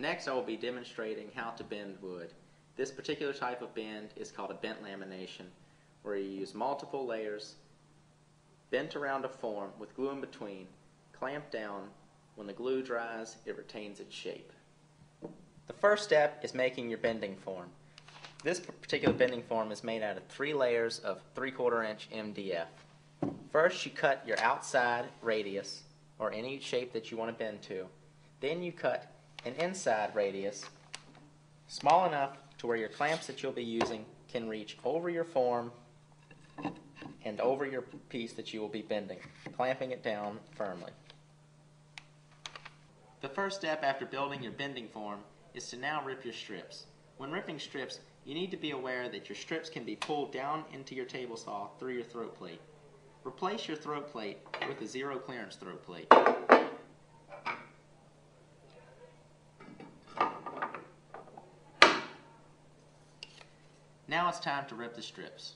Next, I will be demonstrating how to bend wood. This particular type of bend is called a bent lamination, where you use multiple layers bent around a form with glue in between, clamped down. When the glue dries, it retains its shape. The first step is making your bending form. This particular bending form is made out of three layers of 3 quarter inch MDF. First, you cut your outside radius, or any shape that you want to bend to. Then you cut an inside radius, small enough to where your clamps that you'll be using can reach over your form and over your piece that you will be bending, clamping it down firmly. The first step after building your bending form is to now rip your strips. When ripping strips, you need to be aware that your strips can be pulled down into your table saw through your throat plate. Replace your throat plate with a zero clearance throat plate. Now it's time to rip the strips.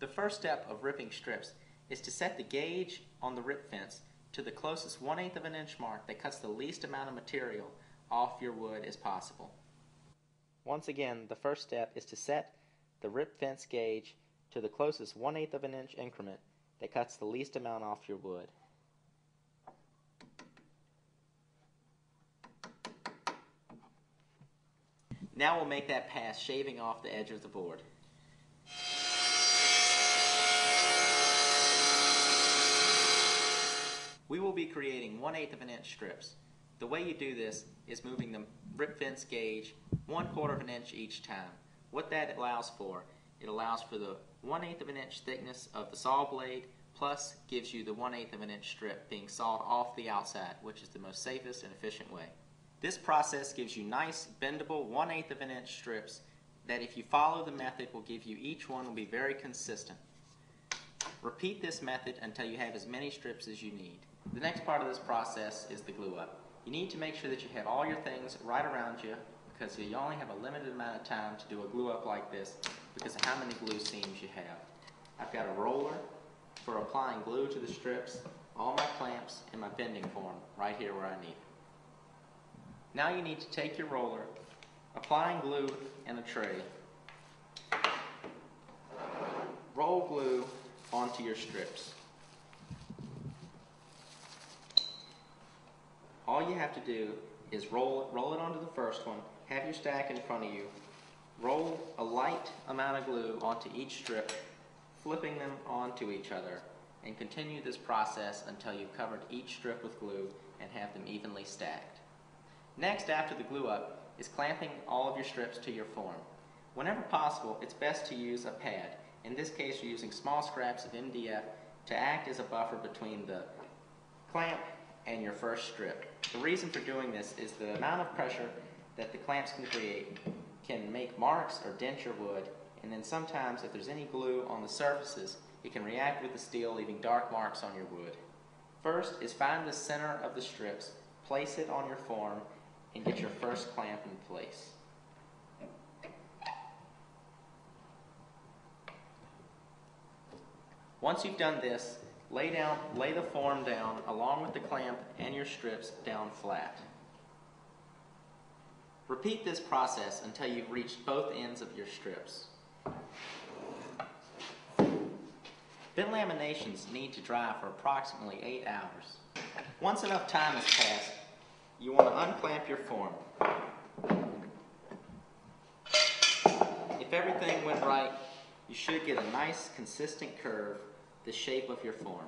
The first step of ripping strips is to set the gauge on the rip fence to the closest 1 8 of an inch mark that cuts the least amount of material off your wood as possible. Once again, the first step is to set the rip fence gauge to the closest 1 8 of an inch increment that cuts the least amount off your wood. Now we'll make that pass shaving off the edge of the board. We will be creating 1 8 of an inch strips. The way you do this is moving the rip fence gauge 1 quarter of an inch each time. What that allows for, it allows for the 1 8 of an inch thickness of the saw blade plus gives you the 1 8 of an inch strip being sawed off the outside, which is the most safest and efficient way. This process gives you nice bendable 1 8 of an inch strips that if you follow the method will give you each one will be very consistent. Repeat this method until you have as many strips as you need. The next part of this process is the glue up. You need to make sure that you have all your things right around you because you only have a limited amount of time to do a glue up like this because of how many glue seams you have. I've got a roller for applying glue to the strips, all my clamps, and my bending form right here where I need it. Now you need to take your roller, applying glue in a tray, roll glue onto your strips. All you have to do is roll, roll it onto the first one, have your stack in front of you, roll a light amount of glue onto each strip, flipping them onto each other, and continue this process until you've covered each strip with glue and have them evenly stacked. Next, after the glue up, is clamping all of your strips to your form. Whenever possible, it's best to use a pad. In this case, you're using small scraps of MDF to act as a buffer between the clamp and your first strip. The reason for doing this is the amount of pressure that the clamps can create can make marks or dent your wood, and then sometimes if there's any glue on the surfaces, it can react with the steel, leaving dark marks on your wood. First is find the center of the strips, place it on your form, and get your first clamp in place. Once you've done this, lay down, lay the form down along with the clamp and your strips down flat. Repeat this process until you've reached both ends of your strips. Bent laminations need to dry for approximately 8 hours. Once enough time has passed, you want to unclamp your form. If everything went right, you should get a nice consistent curve the shape of your form.